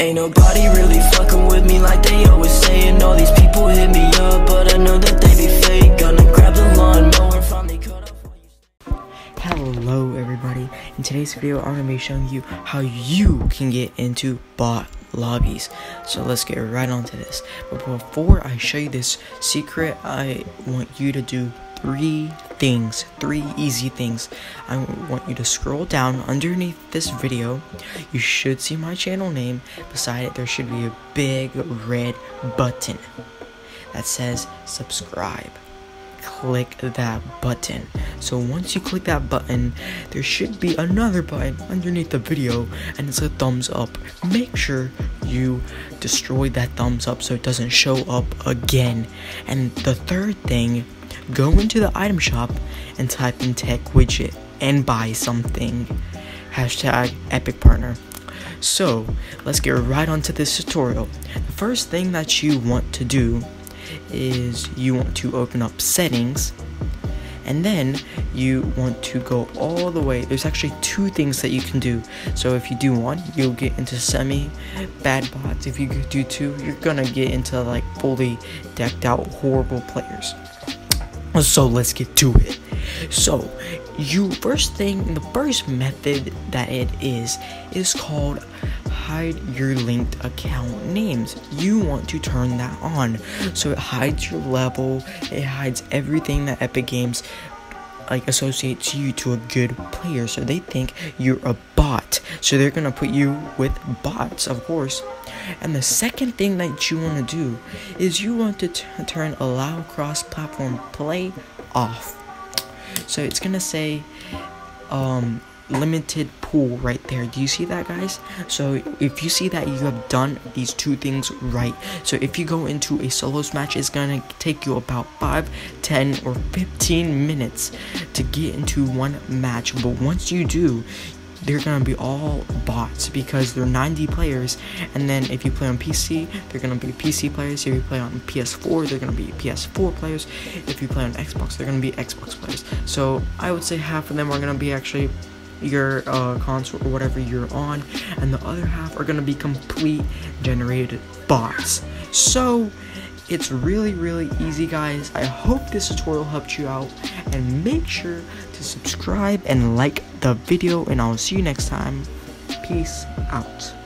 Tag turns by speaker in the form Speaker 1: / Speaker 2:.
Speaker 1: Ain't nobody really fucking with me like they always saying. All these people hit me up, but I know that they be fake. Gonna grab the lawnmower, finally cut off.
Speaker 2: Hello everybody, in today's video I'm to be showing you how you can get into bot lobbies. So let's get right onto this. But before I show you this secret, I want you to do three things, three easy things. I want you to scroll down underneath this video. You should see my channel name. Beside it there should be a big red button that says subscribe click that button. So once you click that button, there should be another button underneath the video and it's a thumbs up. Make sure you destroy that thumbs up so it doesn't show up again. And the third thing, go into the item shop and type in tech widget and buy something. Hashtag epic partner. So let's get right onto this tutorial. The first thing that you want to do is you want to open up settings and then you want to go all the way there's actually two things that you can do so if you do one you'll get into semi bad bots if you do two you're gonna get into like fully decked out horrible players so let's get to it so you first thing the first method that it is is called hide your linked account names. You want to turn that on. So it hides your level, it hides everything that Epic Games like associates you to a good player. So they think you're a bot. So they're gonna put you with bots, of course. And the second thing that you want to do is you want to t- turn allow cross platform play off. So it's gonna say um limited pool right there. Do you see that guys? So if you see that you have done these two things right. So if you go into a solos match it's gonna take you about 5 10 or 15 minutes to get into one match. But once you do they're gonna be all bots because they're 90 players. And then if you play on pc they're gonna be pc players. If you play on ps4 they're gonna be ps4 players. If you play on xbox they're gonna be xbox players. So i would say half of them are gonna be actually your uh, console or whatever you're on, and the other half are gonna be complete generated bots. So it's really really easy guys. I hope this tutorial helped you out and make sure to subscribe and like the video and i'll see you next time. Peace out